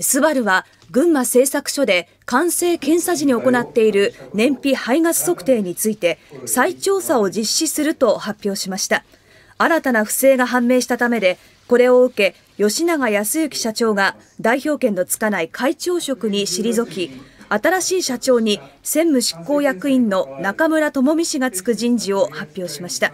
スバルは群馬製作所で完成検査時に行っている燃費排ガス測定について再調査を実施すると発表しました。新たな不正が判明したためでこれを受け吉永康之社長が代表権のつかない会長職に退き新しい社長に専務執行役員の中村智美氏がつく人事を発表しました。